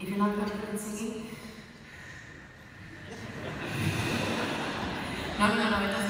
If you're not going to in singing? no, no, no,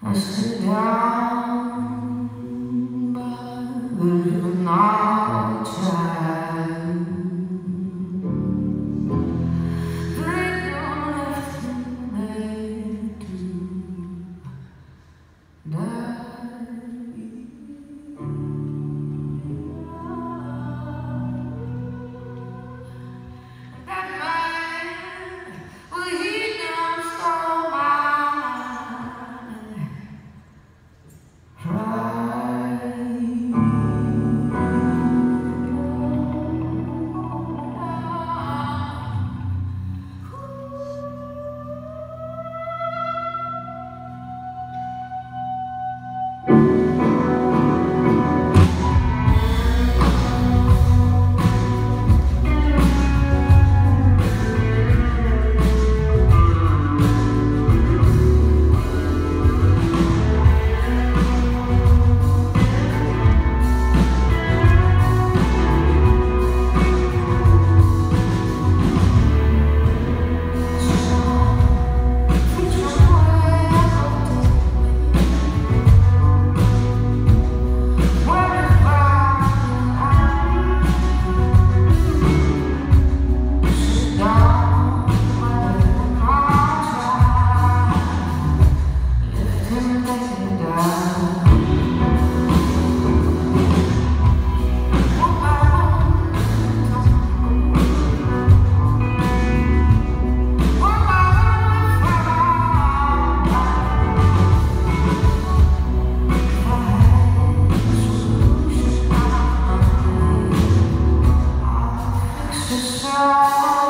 Oh. side.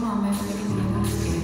妈妈，对不起。